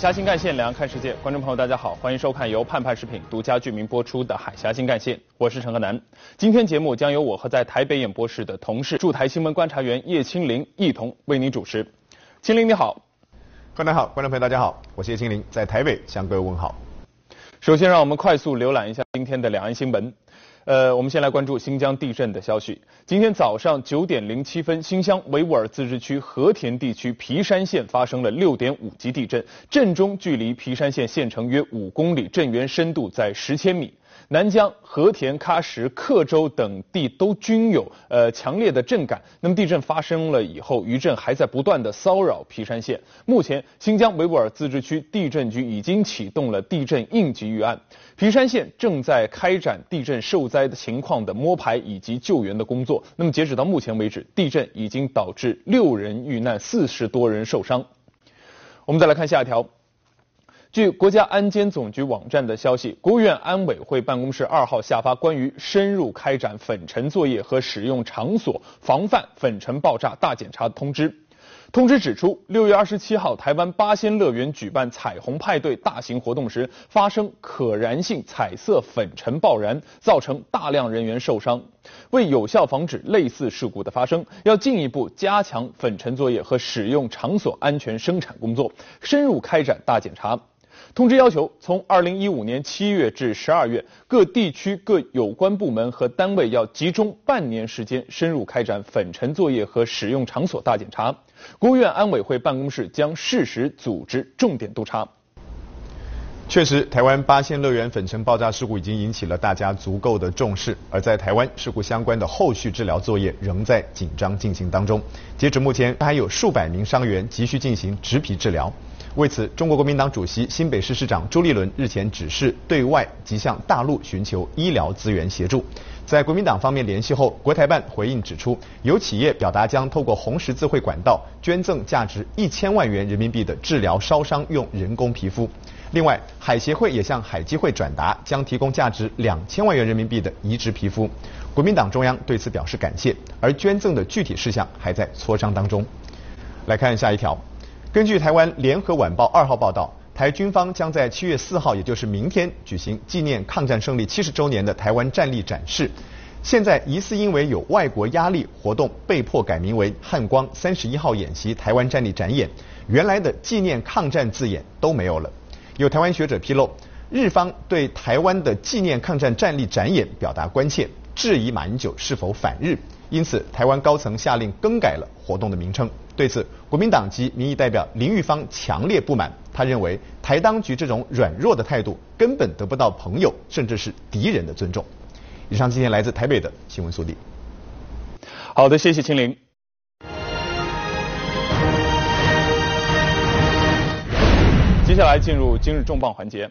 海峡新干线，两岸看世界，观众朋友大家好，欢迎收看由盼盼食品独家剧名播出的海峡新干线，我是陈河南。今天节目将由我和在台北演播室的同事驻台新闻观察员叶青林一同为您主持。青林你好，河南好，观众朋友大家好，我是叶青林，在台北向各位问好。首先，让我们快速浏览一下今天的两岸新闻。呃，我们先来关注新疆地震的消息。今天早上九点零七分，新疆维吾尔自治区和田地区皮山县发生了六点五级地震，震中距离皮山县县城约五公里，震源深度在十千米。南疆、和田、喀什、克州等地都均有呃强烈的震感。那么地震发生了以后，余震还在不断的骚扰皮山县。目前，新疆维吾尔自治区地震局已经启动了地震应急预案，皮山县正在开展地震受灾的情况的摸排以及救援的工作。那么截止到目前为止，地震已经导致六人遇难，四十多人受伤。我们再来看下一条。据国家安监总局网站的消息，国务院安委会办公室二号下发关于深入开展粉尘作业和使用场所防范粉尘爆炸大检查的通知。通知指出，六月二十七号，台湾八仙乐园举办彩虹派对大型活动时，发生可燃性彩色粉尘爆燃，造成大量人员受伤。为有效防止类似事故的发生，要进一步加强粉尘作业和使用场所安全生产工作，深入开展大检查。通知要求，从二零一五年七月至十二月，各地区各有关部门和单位要集中半年时间，深入开展粉尘作业和使用场所大检查。国务院安委会办公室将适时组织重点督查。确实，台湾八仙乐园粉尘爆炸事故已经引起了大家足够的重视，而在台湾事故相关的后续治疗作业仍在紧张进行当中。截止目前，还有数百名伤员急需进行植皮治疗。为此，中国国民党主席、新北市市长朱立伦日前指示对外及向大陆寻求医疗资源协助。在国民党方面联系后，国台办回应指出，有企业表达将透过红十字会管道捐赠价值一千万元人民币的治疗烧伤用人工皮肤。另外，海协会也向海基会转达，将提供价值两千万元人民币的移植皮肤。国民党中央对此表示感谢，而捐赠的具体事项还在磋商当中。来看下一条。根据台湾联合晚报二号报道，台军方将在七月四号，也就是明天举行纪念抗战胜利七十周年的台湾战力展示。现在疑似因为有外国压力，活动被迫改名为汉光三十一号演习台湾战力展演，原来的纪念抗战字眼都没有了。有台湾学者披露，日方对台湾的纪念抗战战力展演表达关切，质疑马英九是否反日。因此，台湾高层下令更改了活动的名称。对此，国民党籍民意代表林玉芳强烈不满。他认为，台当局这种软弱的态度，根本得不到朋友，甚至是敌人的尊重。以上，今天来自台北的新闻速递。好的，谢谢青林。接下来进入今日重磅环节。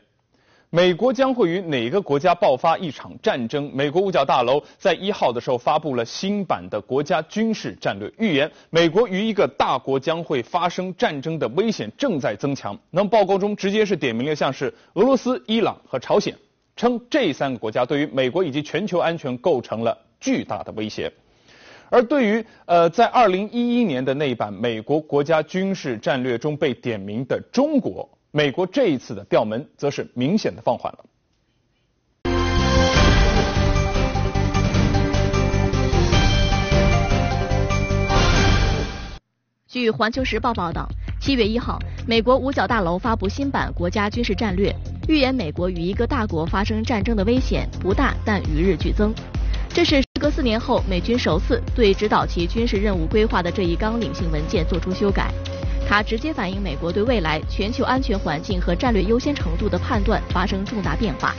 美国将会与哪个国家爆发一场战争？美国五角大楼在一号的时候发布了新版的国家军事战略，预言美国与一个大国将会发生战争的危险正在增强。那么报告中直接是点名了像是俄罗斯、伊朗和朝鲜，称这三个国家对于美国以及全球安全构成了巨大的威胁。而对于呃在二零一一年的那一版美国国家军事战略中被点名的中国。美国这一次的调门，则是明显的放缓了。据《环球时报》报道，七月一号，美国五角大楼发布新版国家军事战略，预言美国与一个大国发生战争的危险不大，但与日俱增。这是时隔四年后，美军首次对指导其军事任务规划的这一纲领性文件作出修改。它直接反映美国对未来全球安全环境和战略优先程度的判断发生重大变化。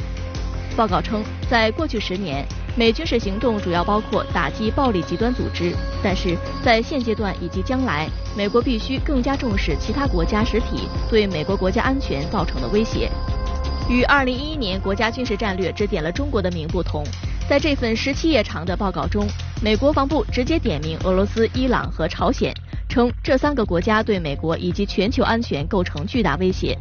报告称，在过去十年，美军事行动主要包括打击暴力极端组织，但是在现阶段以及将来，美国必须更加重视其他国家实体对美国国家安全造成的威胁。与2011年国家军事战略只点了中国的名不同，在这份十七页长的报告中，美国防部直接点名俄罗斯、伊朗和朝鲜。称这三个国家对美国以及全球安全构成巨大威胁。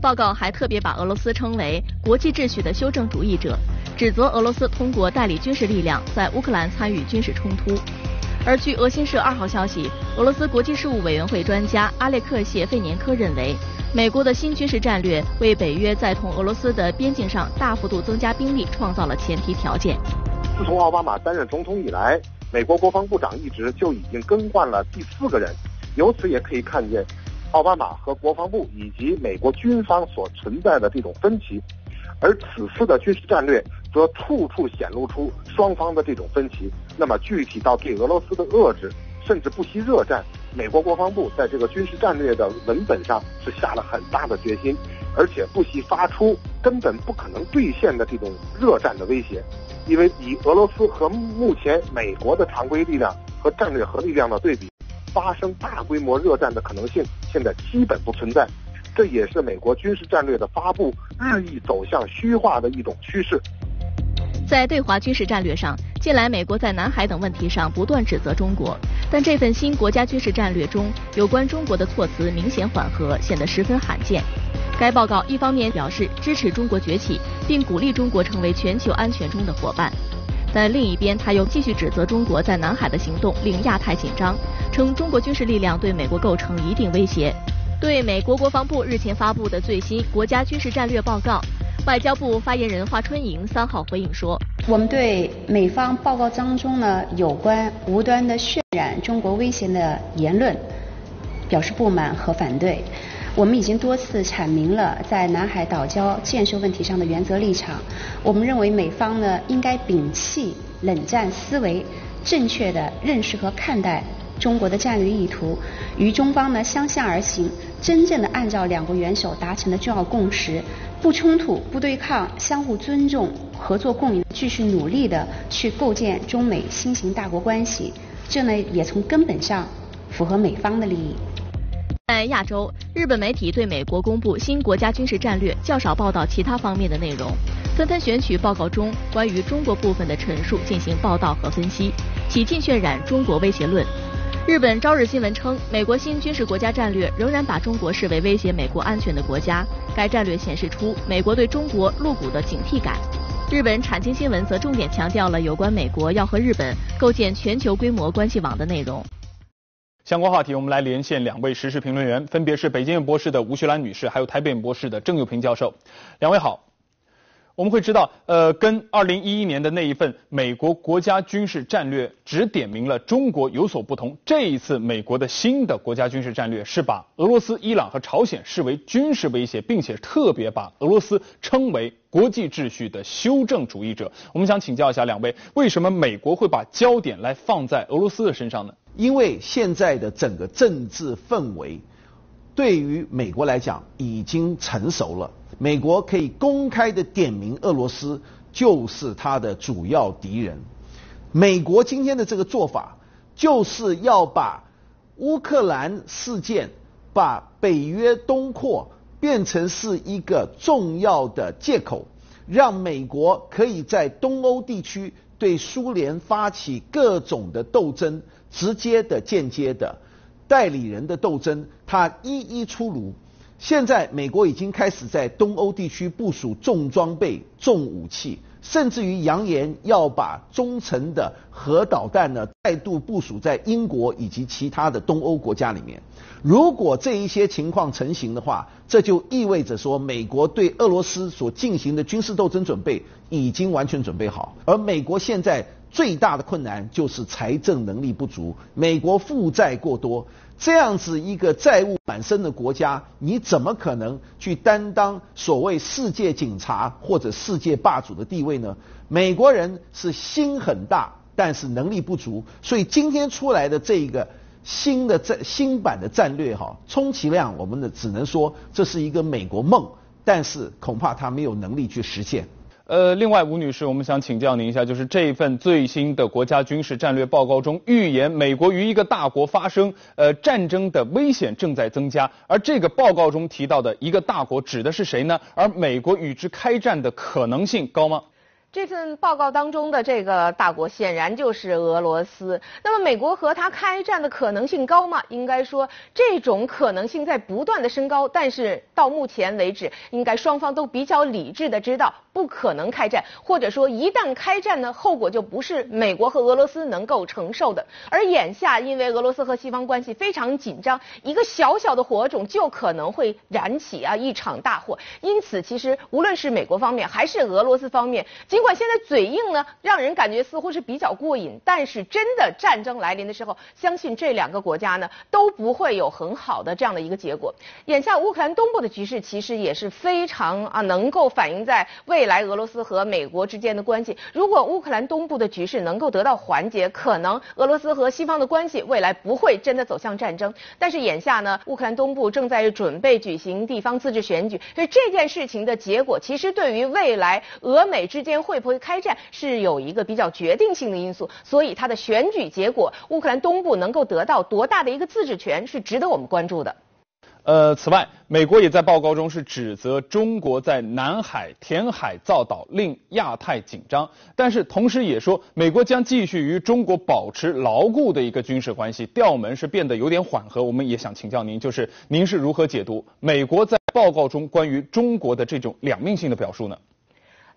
报告还特别把俄罗斯称为国际秩序的修正主义者，指责俄罗斯通过代理军事力量在乌克兰参与军事冲突。而据俄新社二号消息，俄罗斯国际事务委员会专家阿列克谢·费年科认为，美国的新军事战略为北约在同俄罗斯的边境上大幅度增加兵力创造了前提条件。自从奥巴马担任总统以来，美国国防部长一职就已经更换了第四个人，由此也可以看见，奥巴马和国防部以及美国军方所存在的这种分歧。而此次的军事战略则处处显露出双方的这种分歧。那么具体到对俄罗斯的遏制，甚至不惜热战，美国国防部在这个军事战略的文本上是下了很大的决心，而且不惜发出根本不可能兑现的这种热战的威胁。因为以俄罗斯和目前美国的常规力量和战略核力量的对比，发生大规模热战的可能性现在基本不存在。这也是美国军事战略的发布日益走向虚化的一种趋势。在对华军事战略上，近来美国在南海等问题上不断指责中国，但这份新国家军事战略中有关中国的措辞明显缓和，显得十分罕见。该报告一方面表示支持中国崛起，并鼓励中国成为全球安全中的伙伴，但另一边他又继续指责中国在南海的行动令亚太紧张，称中国军事力量对美国构成一定威胁。对美国国防部日前发布的最新国家军事战略报告，外交部发言人华春莹三号回应说：“我们对美方报告当中呢有关无端的渲染中国威胁的言论表示不满和反对。我们已经多次阐明了在南海岛礁建设问题上的原则立场。我们认为美方呢应该摒弃冷战思维，正确的认识和看待。”中国的战略意图与中方呢相向而行，真正的按照两国元首达成的重要共识，不冲突、不对抗、相互尊重、合作共赢，继续努力的去构建中美新型大国关系。这呢也从根本上符合美方的利益。在亚洲，日本媒体对美国公布新国家军事战略较少报道其他方面的内容，纷纷选取报告中关于中国部分的陈述进行报道和分析，起劲渲染中国威胁论。日本朝日新闻称，美国新军事国家战略仍然把中国视为威胁美国安全的国家。该战略显示出美国对中国露骨的警惕感。日本产经新闻则重点强调了有关美国要和日本构建全球规模关系网的内容。相关话题，我们来连线两位时事评论员，分别是北京博士的吴学兰女士，还有台北博士的郑友平教授。两位好。我们会知道，呃，跟二零一一年的那一份美国国家军事战略只点明了中国有所不同。这一次美国的新的国家军事战略是把俄罗斯、伊朗和朝鲜视为军事威胁，并且特别把俄罗斯称为国际秩序的修正主义者。我们想请教一下两位，为什么美国会把焦点来放在俄罗斯的身上呢？因为现在的整个政治氛围，对于美国来讲已经成熟了。美国可以公开的点名俄罗斯就是他的主要敌人。美国今天的这个做法，就是要把乌克兰事件、把北约东扩变成是一个重要的借口，让美国可以在东欧地区对苏联发起各种的斗争，直接的、间接的代理人的斗争，他一一出炉。现在美国已经开始在东欧地区部署重装备、重武器，甚至于扬言要把中程的核导弹呢再度部署在英国以及其他的东欧国家里面。如果这一些情况成型的话，这就意味着说，美国对俄罗斯所进行的军事斗争准备已经完全准备好。而美国现在最大的困难就是财政能力不足，美国负债过多。这样子一个债务满身的国家，你怎么可能去担当所谓世界警察或者世界霸主的地位呢？美国人是心很大，但是能力不足，所以今天出来的这一个新的战新版的战略哈，充其量我们的只能说这是一个美国梦，但是恐怕他没有能力去实现。呃，另外，吴女士，我们想请教您一下，就是这份最新的国家军事战略报告中预言，美国与一个大国发生呃战争的危险正在增加，而这个报告中提到的一个大国指的是谁呢？而美国与之开战的可能性高吗？这份报告当中的这个大国显然就是俄罗斯。那么，美国和他开战的可能性高吗？应该说，这种可能性在不断的升高。但是到目前为止，应该双方都比较理智的知道，不可能开战，或者说一旦开战呢，后果就不是美国和俄罗斯能够承受的。而眼下，因为俄罗斯和西方关系非常紧张，一个小小的火种就可能会燃起啊一场大祸。因此，其实无论是美国方面还是俄罗斯方面，尽管现在嘴硬呢，让人感觉似乎是比较过瘾，但是真的战争来临的时候，相信这两个国家呢都不会有很好的这样的一个结果。眼下乌克兰东部的局势其实也是非常啊能够反映在未来俄罗斯和美国之间的关系。如果乌克兰东部的局势能够得到缓解，可能俄罗斯和西方的关系未来不会真的走向战争。但是眼下呢，乌克兰东部正在准备举行地方自治选举，所以这件事情的结果其实对于未来俄美之间会不会开战是有一个比较决定性的因素。所以它的选举结果，乌克兰东部能够得到多大的一个自治权，是值得我们关注的。呃，此外，美国也在报告中是指责中国在南海填海造岛，令亚太紧张。但是同时也说，美国将继续与中国保持牢固的一个军事关系，调门是变得有点缓和。我们也想请教您，就是您是如何解读美国在报告中关于中国的这种两面性的表述呢？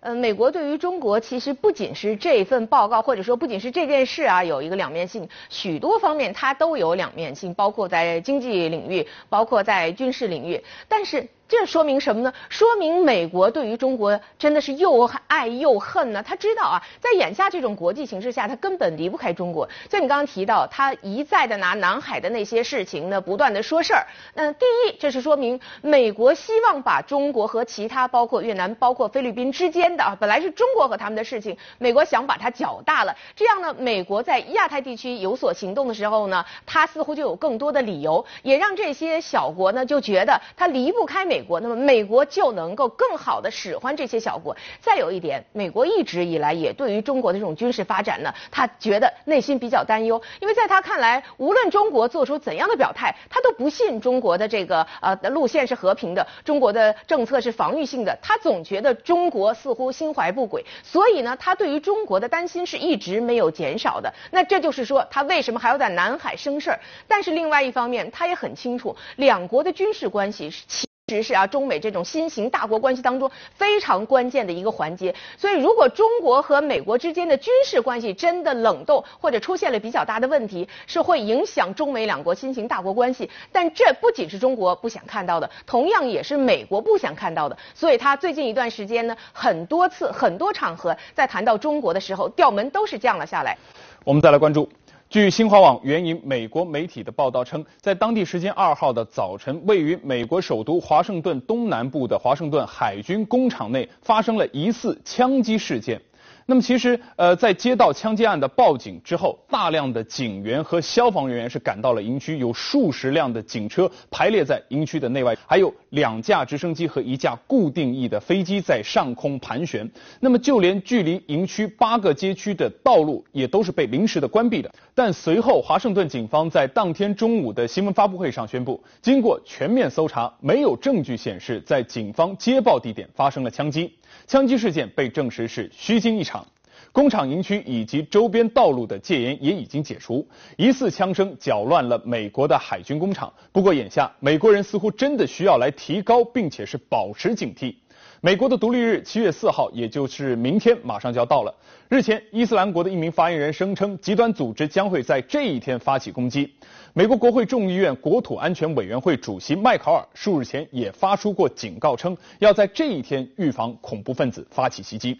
呃，美国对于中国其实不仅是这份报告，或者说不仅是这件事啊，有一个两面性，许多方面它都有两面性，包括在经济领域，包括在军事领域，但是。这说明什么呢？说明美国对于中国真的是又爱又恨呢。他知道啊，在眼下这种国际形势下，他根本离不开中国。所以你刚刚提到，他一再的拿南海的那些事情呢，不断的说事儿。那第一，这是说明美国希望把中国和其他包括越南、包括菲律宾之间的啊，本来是中国和他们的事情，美国想把它搅大了。这样呢，美国在亚太地区有所行动的时候呢，他似乎就有更多的理由，也让这些小国呢就觉得他离不开美。国那么美国就能够更好的使唤这些小国。再有一点，美国一直以来也对于中国的这种军事发展呢，他觉得内心比较担忧，因为在他看来，无论中国做出怎样的表态，他都不信中国的这个呃路线是和平的，中国的政策是防御性的，他总觉得中国似乎心怀不轨，所以呢，他对于中国的担心是一直没有减少的。那这就是说，他为什么还要在南海生事儿？但是另外一方面，他也很清楚，两国的军事关系是。实是啊，中美这种新型大国关系当中非常关键的一个环节。所以，如果中国和美国之间的军事关系真的冷冻，或者出现了比较大的问题，是会影响中美两国新型大国关系。但这不仅是中国不想看到的，同样也是美国不想看到的。所以，他最近一段时间呢，很多次、很多场合在谈到中国的时候，调门都是降了下来。我们再来关注。据新华网援引美国媒体的报道称，在当地时间二号的早晨，位于美国首都华盛顿东南部的华盛顿海军工厂内发生了疑似枪击事件。那么其实，呃，在接到枪击案的报警之后，大量的警员和消防人员是赶到了营区，有数十辆的警车排列在营区的内外，还有两架直升机和一架固定翼的飞机在上空盘旋。那么就连距离营区八个街区的道路也都是被临时的关闭的。但随后，华盛顿警方在当天中午的新闻发布会上宣布，经过全面搜查，没有证据显示在警方接报地点发生了枪击。枪击事件被证实是虚惊一场，工厂营区以及周边道路的戒严也已经解除。疑似枪声搅乱了美国的海军工厂。不过眼下，美国人似乎真的需要来提高，并且是保持警惕。美国的独立日七月四号，也就是明天，马上就要到了。日前，伊斯兰国的一名发言人声称，极端组织将会在这一天发起攻击。美国国会众议院国土安全委员会主席麦考尔数日前也发出过警告，称要在这一天预防恐怖分子发起袭击。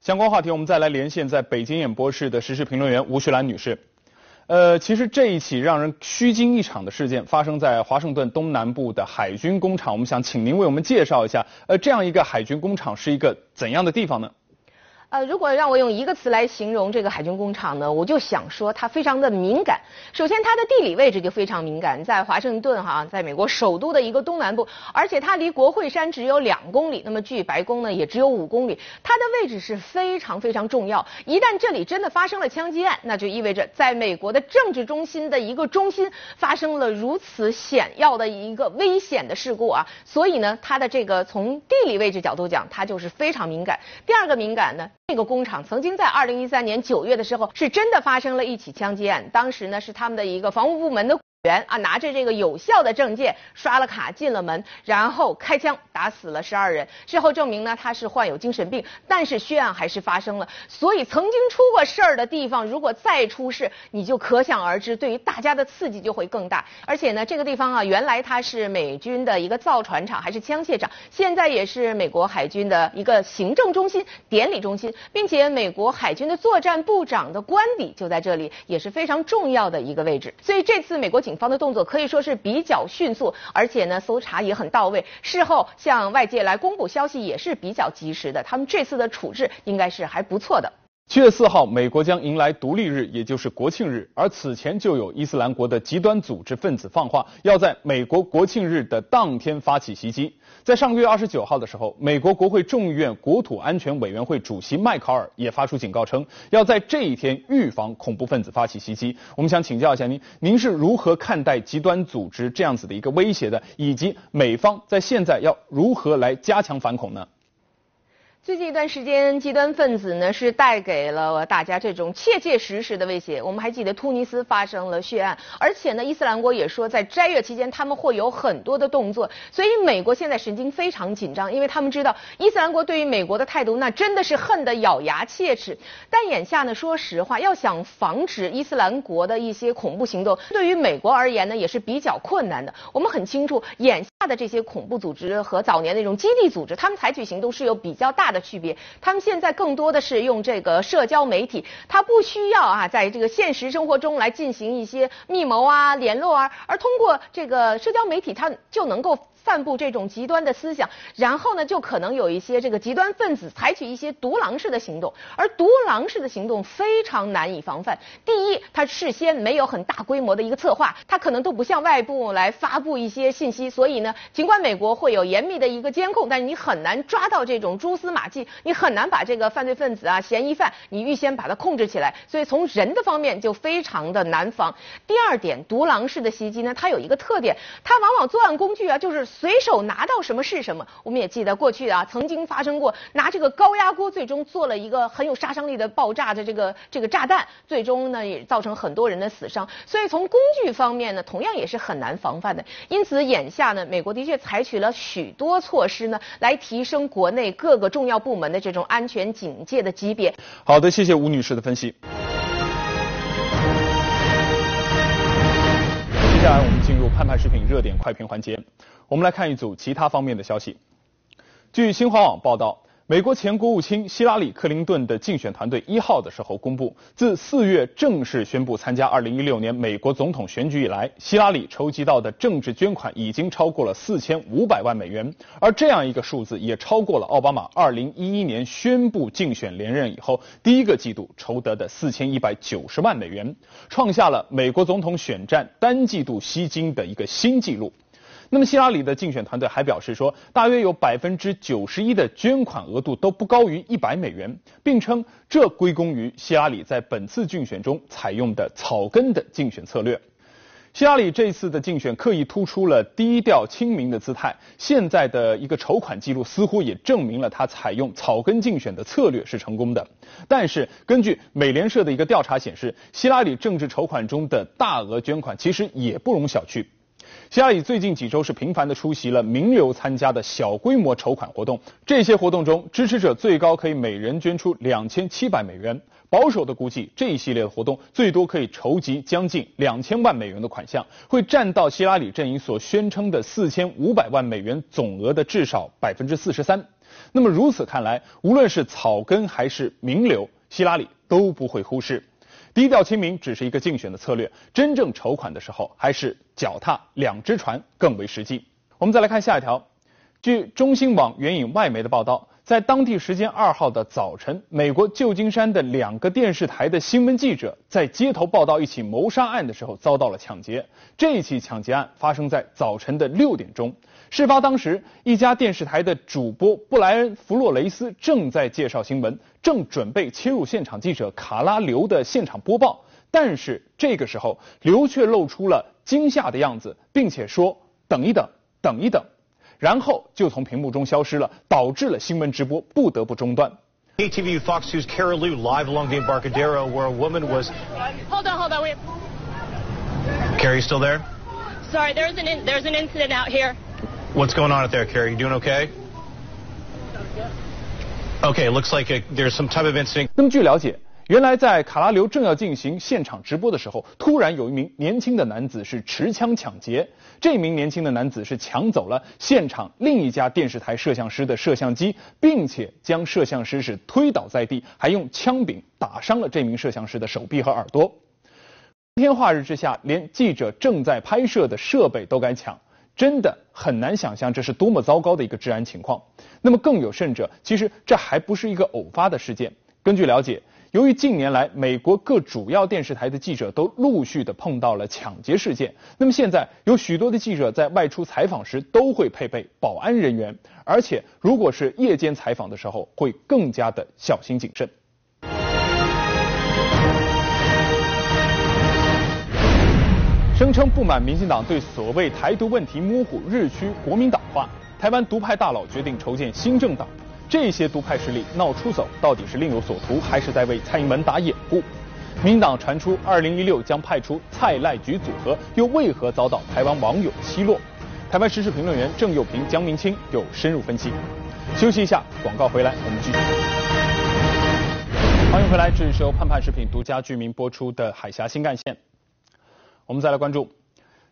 相关话题，我们再来连线在北京演播室的时事评论员吴学兰女士。呃，其实这一起让人虚惊一场的事件发生在华盛顿东南部的海军工厂，我们想请您为我们介绍一下，呃，这样一个海军工厂是一个怎样的地方呢？呃，如果让我用一个词来形容这个海军工厂呢，我就想说它非常的敏感。首先，它的地理位置就非常敏感，在华盛顿哈，在美国首都的一个东南部，而且它离国会山只有两公里，那么距白宫呢也只有五公里，它的位置是非常非常重要。一旦这里真的发生了枪击案，那就意味着在美国的政治中心的一个中心发生了如此险要的一个危险的事故啊！所以呢，它的这个从地理位置角度讲，它就是非常敏感。第二个敏感呢？这个工厂曾经在二零一三年九月的时候，是真的发生了一起枪击案。当时呢，是他们的一个防务部门的员啊，拿着这个有效的证件刷了卡进了门，然后开枪打死了十二人。事后证明呢，他是患有精神病，但是血案还是发生了。所以曾经出过事儿的地方，如果再出事，你就可想而知，对于大家的刺激就会更大。而且呢，这个地方啊，原来它是美军的一个造船厂，还是枪械厂，现在也是美国海军的一个行政中心、典礼中心，并且美国海军的作战部长的官邸就在这里，也是非常重要的一个位置。所以这次美国警警方的动作可以说是比较迅速，而且呢，搜查也很到位。事后向外界来公布消息也是比较及时的。他们这次的处置应该是还不错的。七月四号，美国将迎来独立日，也就是国庆日。而此前就有伊斯兰国的极端组织分子放话，要在美国国庆日的当天发起袭击。在上个月二十九号的时候，美国国会众议院国土安全委员会主席迈考尔也发出警告称，要在这一天预防恐怖分子发起袭击。我们想请教一下您，您是如何看待极端组织这样子的一个威胁的，以及美方在现在要如何来加强反恐呢？最近一段时间，极端分子呢是带给了大家这种切切实实的威胁。我们还记得突尼斯发生了血案，而且呢，伊斯兰国也说在斋月期间他们会有很多的动作。所以美国现在神经非常紧张，因为他们知道伊斯兰国对于美国的态度那真的是恨得咬牙切齿。但眼下呢，说实话，要想防止伊斯兰国的一些恐怖行动，对于美国而言呢也是比较困难的。我们很清楚，眼下的这些恐怖组织和早年那种基地组织，他们采取行动是有比较大的。的区别，他们现在更多的是用这个社交媒体，他不需要啊，在这个现实生活中来进行一些密谋啊、联络啊，而通过这个社交媒体，他就能够。散布这种极端的思想，然后呢，就可能有一些这个极端分子采取一些独狼式的行动，而独狼式的行动非常难以防范。第一，他事先没有很大规模的一个策划，他可能都不向外部来发布一些信息，所以呢，尽管美国会有严密的一个监控，但是你很难抓到这种蛛丝马迹，你很难把这个犯罪分子啊、嫌疑犯，你预先把它控制起来，所以从人的方面就非常的难防。第二点，独狼式的袭击呢，它有一个特点，它往往作案工具啊，就是。随手拿到什么是什么。我们也记得过去啊，曾经发生过拿这个高压锅，最终做了一个很有杀伤力的爆炸的这个这个炸弹，最终呢也造成很多人的死伤。所以从工具方面呢，同样也是很难防范的。因此眼下呢，美国的确采取了许多措施呢，来提升国内各个重要部门的这种安全警戒的级别。好的，谢谢吴女士的分析。接下来我们进入盼盼食品热点快评环节。我们来看一组其他方面的消息。据新华网报道，美国前国务卿希拉里·克林顿的竞选团队一号的时候公布，自四月正式宣布参加2016年美国总统选举以来，希拉里筹集到的政治捐款已经超过了4500万美元，而这样一个数字也超过了奥巴马2011年宣布竞选连任以后第一个季度筹得的4190万美元，创下了美国总统选战单季度吸金的一个新纪录。那么，希拉里的竞选团队还表示说，大约有百分之九十一的捐款额度都不高于一百美元，并称这归功于希拉里在本次竞选中采用的草根的竞选策略。希拉里这次的竞选刻意突出了低调亲民的姿态，现在的一个筹款记录似乎也证明了他采用草根竞选的策略是成功的。但是，根据美联社的一个调查显示，希拉里政治筹款中的大额捐款其实也不容小觑。希拉里最近几周是频繁的出席了名流参加的小规模筹款活动，这些活动中，支持者最高可以每人捐出两千七百美元。保守的估计，这一系列的活动最多可以筹集将近两千万美元的款项，会占到希拉里阵营所宣称的四千五百万美元总额的至少百分之四十三。那么如此看来，无论是草根还是名流，希拉里都不会忽视。低调亲民只是一个竞选的策略，真正筹款的时候，还是脚踏两只船更为实际。我们再来看下一条，据中新网援引外媒的报道。在当地时间二号的早晨，美国旧金山的两个电视台的新闻记者在街头报道一起谋杀案的时候遭到了抢劫。这起抢劫案发生在早晨的六点钟。事发当时，一家电视台的主播布莱恩·弗洛雷斯正在介绍新闻，正准备切入现场记者卡拉刘的现场播报。但是这个时候，刘却露出了惊吓的样子，并且说：“等一等，等一等。”然后就从屏幕中消失了，导致了新闻直播不得不中断。ATV Fox News Kara Liu live along the Embarcadero where a woman was. Hold on, hold on, wait. Carrie, still there? Sorry, there's an in, there's an incident out here. What's going on out there, Carrie? You doing okay? Okay, looks like there's some type of incident. 那么据了解，原来在卡拉流正要进行现场直播的时候，突然有一名年轻的男子是持枪抢劫。这名年轻的男子是抢走了现场另一家电视台摄像师的摄像机，并且将摄像师是推倒在地，还用枪柄打伤了这名摄像师的手臂和耳朵。天化日之下，连记者正在拍摄的设备都敢抢，真的很难想象这是多么糟糕的一个治安情况。那么更有甚者，其实这还不是一个偶发的事件。根据了解，由于近年来美国各主要电视台的记者都陆续的碰到了抢劫事件，那么现在有许多的记者在外出采访时都会配备保安人员，而且如果是夜间采访的时候，会更加的小心谨慎。称不满民进党对所谓台独问题模糊日趋国民党化，台湾独派大佬决定筹建新政党。这些独派势力闹出走，到底是另有所图，还是在为蔡英文打掩护？民党传出2016将派出蔡赖局组合，又为何遭到台湾网友奚落？台湾时事评论员郑佑平、江明清有深入分析。休息一下，广告回来，我们继续。欢迎回来，这是由盼盼食品独家居民播出的海峡新干线。我们再来关注，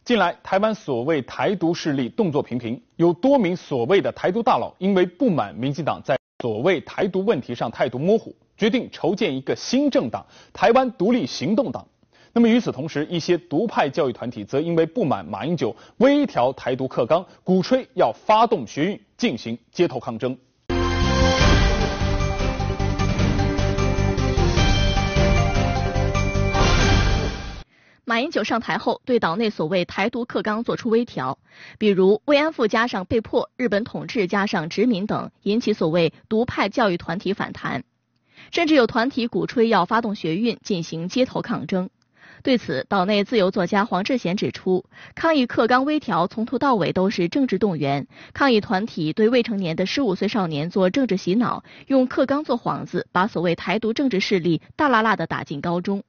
近来台湾所谓台独势力动作频频，有多名所谓的台独大佬因为不满民进党在所谓台独问题上态度模糊，决定筹建一个新政党——台湾独立行动党。那么与此同时，一些独派教育团体则因为不满马英九微调台独课纲，鼓吹要发动学运进行街头抗争。马英九上台后，对岛内所谓台独课纲作出微调，比如慰安妇加上被迫、日本统治加上殖民等，引起所谓独派教育团体反弹，甚至有团体鼓吹要发动学运进行街头抗争。对此，岛内自由作家黄志贤指出，抗议课纲微调从头到尾都是政治动员，抗议团体对未成年的十五岁少年做政治洗脑，用课纲做幌子，把所谓台独政治势力大辣辣的打进高中。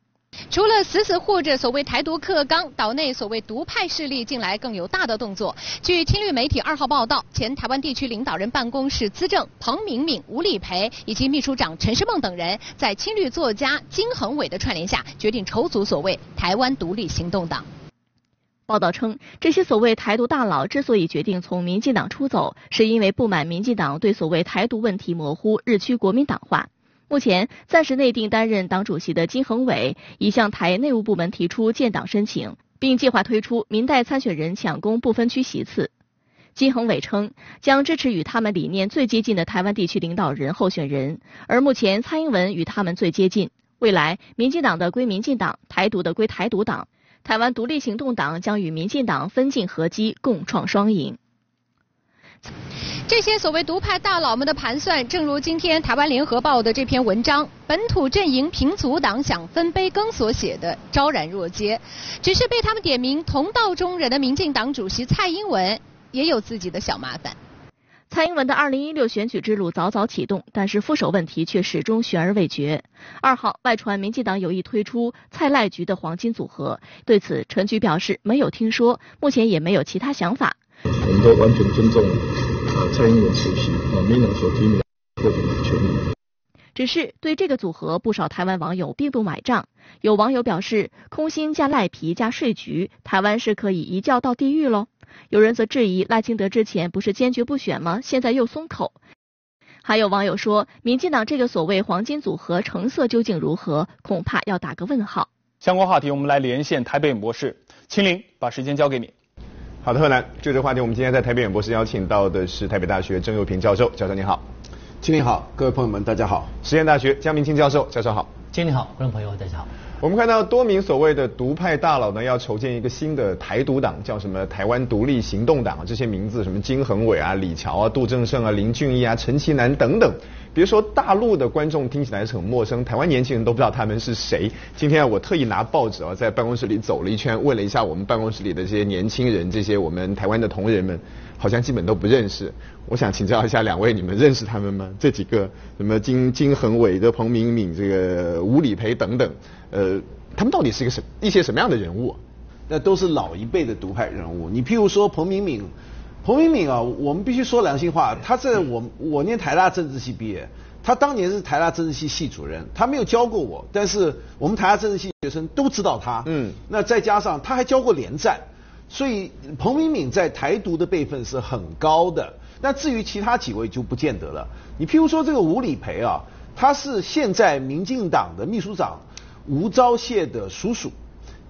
除了死死护着所谓台独课纲，岛内所谓独派势力近来更有大的动作。据青绿媒体二号报道，前台湾地区领导人办公室资政彭明敏、吴立培以及秘书长陈世梦等人，在青绿作家金恒伟的串联下，决定筹组所谓台湾独立行动党。报道称，这些所谓台独大佬之所以决定从民进党出走，是因为不满民进党对所谓台独问题模糊，日趋国民党化。目前暂时内定担任党主席的金恒伟已向台内务部门提出建党申请，并计划推出民代参选人抢攻不分区席次。金恒伟称将支持与他们理念最接近的台湾地区领导人候选人，而目前蔡英文与他们最接近。未来，民进党的归民进党，台独的归台独党，台湾独立行动党将与民进党分进合击，共创双赢。这些所谓独派大佬们的盘算，正如今天台湾联合报的这篇文章《本土阵营平足党想分杯羹》所写的，昭然若揭。只是被他们点名同道中人的民进党主席蔡英文，也有自己的小麻烦。蔡英文的2016选举之路早早启动，但是副手问题却始终悬而未决。二号外传民进党有意推出蔡赖局的黄金组合，对此陈局表示没有听说，目前也没有其他想法。我们都完全尊重。蔡英文主席啊，民党所提名个人的权利。只是对这个组合，不少台湾网友并不买账。有网友表示，空心加赖皮加税局，台湾是可以一觉到地狱喽。有人则质疑，赖清德之前不是坚决不选吗？现在又松口。还有网友说，民进党这个所谓黄金组合成色究竟如何，恐怕要打个问号。相关话题，我们来连线台北模式，青林，把时间交给你。好的，贺兰，就这个话题，我们今天在台北演播室邀请到的是台北大学郑又平教授，教授你好。青林好，各位朋友们大家好。实验大学江明清教授，教授好。青林好，观众朋友大家好。我们看到多名所谓的独派大佬呢，要筹建一个新的台独党，叫什么台湾独立行动党？这些名字什么金恒伟啊、李乔啊、杜正胜啊、林俊义啊、陈其南等等。别说大陆的观众听起来是很陌生，台湾年轻人都不知道他们是谁。今天，我特意拿报纸啊，在办公室里走了一圈，问了一下我们办公室里的这些年轻人，这些我们台湾的同仁们，好像基本都不认识。我想请教一下两位，你们认识他们吗？这几个什么金金恒伟的彭明敏、这个吴理培等等，呃，他们到底是一个什一些什么样的人物？那都是老一辈的独派人物。你譬如说彭明敏，彭明敏啊，我们必须说良心话，他在我我念台大政治系毕业，他当年是台大政治系系主任，他没有教过我，但是我们台大政治系学生都知道他。嗯，那再加上他还教过连战，所以彭明敏在台独的辈分是很高的。那至于其他几位就不见得了。你譬如说这个吴理培啊，他是现在民进党的秘书长吴钊燮的叔叔。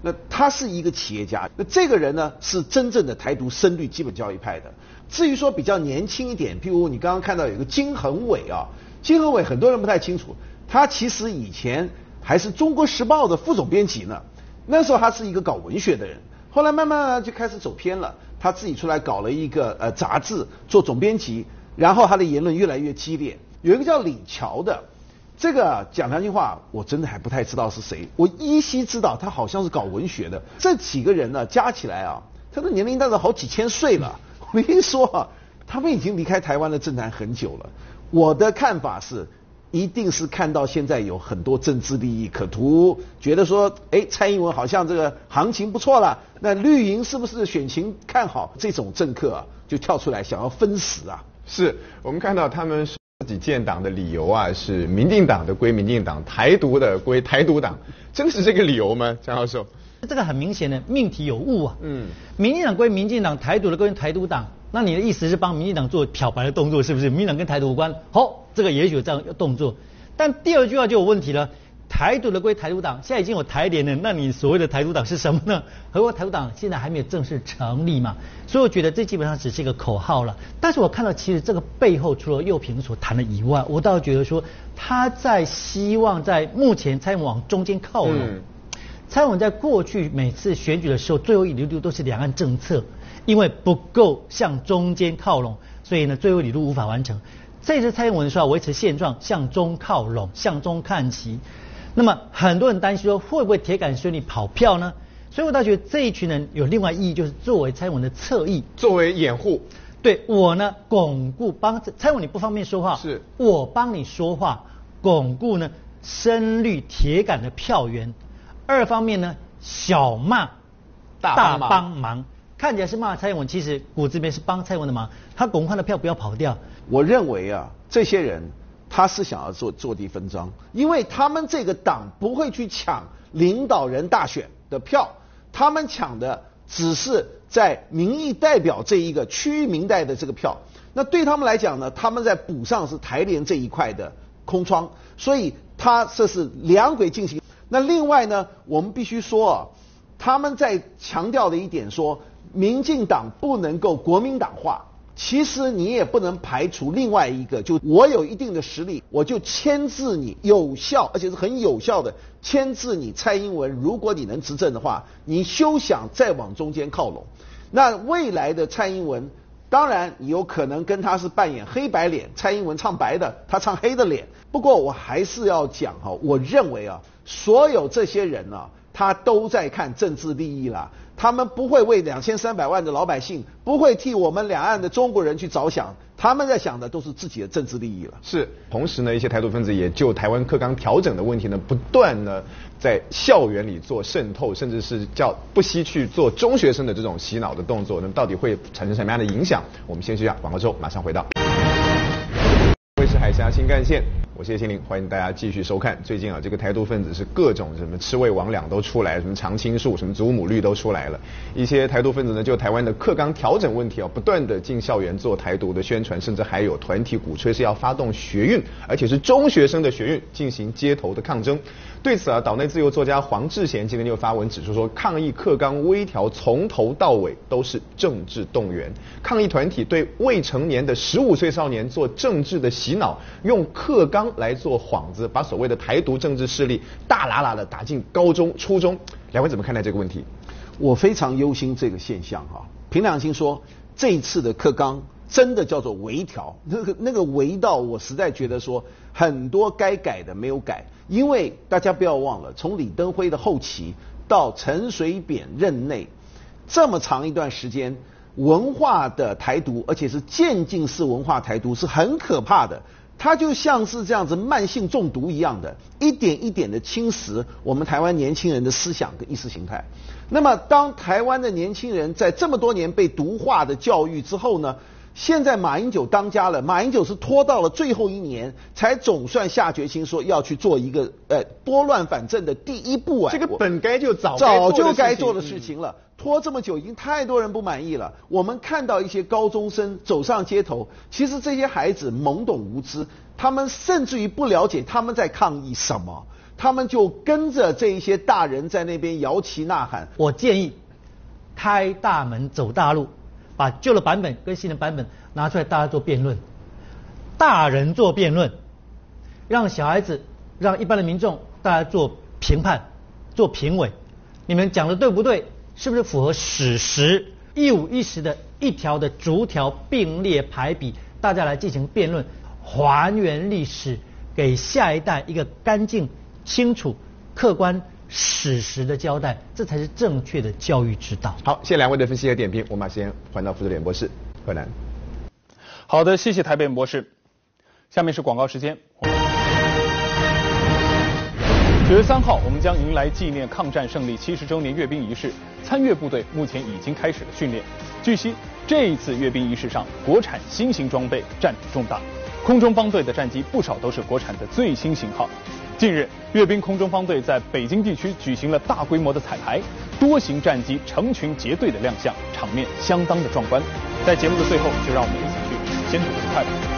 那他是一个企业家，那这个人呢是真正的台独深绿基本教育派的。至于说比较年轻一点，譬如你刚刚看到有个金恒伟啊，金恒伟很多人不太清楚，他其实以前还是中国时报的副总编辑呢。那时候他是一个搞文学的人，后来慢慢就开始走偏了，他自己出来搞了一个呃杂志做总编辑，然后他的言论越来越激烈。有一个叫李乔的。这个讲良心话，我真的还不太知道是谁。我依稀知道他好像是搞文学的。这几个人呢，加起来啊，他的年龄大概好几千岁了。我跟你说啊，他们已经离开台湾的政坛很久了。我的看法是，一定是看到现在有很多政治利益可图，觉得说，哎，蔡英文好像这个行情不错了，那绿营是不是选情看好？这种政客啊，就跳出来想要分食啊。是我们看到他们。自己建党的理由啊，是民进党的归民进党，台独的归台独党，真的是这个理由吗？张教授，这个很明显的命题有误啊。嗯，民进党归民进党，台独的归台独党，那你的意思是帮民进党做漂白的动作，是不是？民进党跟台独无关，好，这个也许有这样动作，但第二句话就有问题了。台独的归台独党，现在已经有台联了，那你所谓的台独党是什么呢？何况台独党现在还没有正式成立嘛，所以我觉得这基本上只是一个口号了。但是我看到其实这个背后，除了右平所谈的以外，我倒觉得说他在希望在目前蔡英文往中间靠拢。蔡英文在过去每次选举的时候，最后一里路都是两岸政策，因为不够向中间靠拢，所以呢最后一里路无法完成。这次蔡英文说要维持现状，向中靠拢，向中看齐。那么很多人担心说会不会铁杆兄弟跑票呢？所以我倒觉得这一群人有另外意义，就是作为蔡英文的侧翼，作为掩护。对我呢，巩固帮蔡英文你不方便说话，是我帮你说话，巩固呢深绿铁杆的票源。二方面呢，小骂大帮忙，看起来是骂蔡英文，其实骨子里面是帮蔡英文的忙。他巩固的票不要跑掉。我认为啊，这些人。他是想要做坐地分赃，因为他们这个党不会去抢领导人大选的票，他们抢的只是在民意代表这一个区域民代的这个票。那对他们来讲呢，他们在补上是台联这一块的空窗，所以他这是两轨进行。那另外呢，我们必须说啊，他们在强调的一点说，民进党不能够国民党化。其实你也不能排除另外一个，就我有一定的实力，我就牵制你，有效而且是很有效的牵制你蔡英文。如果你能执政的话，你休想再往中间靠拢。那未来的蔡英文，当然有可能跟他是扮演黑白脸，蔡英文唱白的，他唱黑的脸。不过我还是要讲哈，我认为啊，所有这些人呢，他都在看政治利益了。他们不会为两千三百万的老百姓，不会替我们两岸的中国人去着想，他们在想的都是自己的政治利益了。是，同时呢，一些台独分子也就台湾课纲调整的问题呢，不断呢在校园里做渗透，甚至是叫不惜去做中学生的这种洗脑的动作，那么到底会产生什么样的影响？我们先休息下广告之后马上回到。海峡新干线。我谢心灵，欢迎大家继续收看。最近啊，这个台独分子是各种什么吃味魍魉都出来，什么常青树、什么祖母绿都出来了。一些台独分子呢，就台湾的课纲调整问题啊，不断的进校园做台独的宣传，甚至还有团体鼓吹是要发动学运，而且是中学生的学运进行街头的抗争。对此啊，岛内自由作家黄志贤今天就发文指出说，抗议课纲微调从头到尾都是政治动员，抗议团体对未成年的十五岁少年做政治的洗脑，用课纲来做幌子，把所谓的台独政治势力大喇喇的打进高中、初中。两位怎么看待这个问题？我非常忧心这个现象哈。凭良心说，这一次的课纲真的叫做微调，那个那个微到我实在觉得说很多该改的没有改。因为大家不要忘了，从李登辉的后期到陈水扁任内，这么长一段时间，文化的台独，而且是渐进式文化台独，是很可怕的。它就像是这样子慢性中毒一样的，一点一点的侵蚀我们台湾年轻人的思想跟意识形态。那么，当台湾的年轻人在这么多年被毒化的教育之后呢？现在马英九当家了，马英九是拖到了最后一年，才总算下决心说要去做一个呃拨乱反正的第一步啊。这个本该就早早就该做的事情了，拖这么久已经太多人不满意了。我们看到一些高中生走上街头，其实这些孩子懵懂无知，他们甚至于不了解他们在抗议什么，他们就跟着这一些大人在那边摇旗呐喊。我建议开大门走大路。把旧的版本跟新的版本拿出来，大家做辩论，大人做辩论，让小孩子、让一般的民众大家做评判、做评委，你们讲的对不对？是不是符合史实？一五一十的一条的逐条并列排比，大家来进行辩论，还原历史，给下一代一个干净、清楚、客观。史实的交代，这才是正确的教育之道。好，谢谢两位的分析和点评。我们把时间还到副主点博士河南。好的，谢谢台北博士。下面是广告时间。九月三号，我们将迎来纪念抗战胜利七十周年阅兵仪式。参阅部队目前已经开始了训练。据悉，这一次阅兵仪式上，国产新型装备占比重大，空中方队的战机不少都是国产的最新型号。近日，阅兵空中方队在北京地区举行了大规模的彩排，多型战机成群结队的亮相，场面相当的壮观。在节目的最后，就让我们一起去先睹为快吧。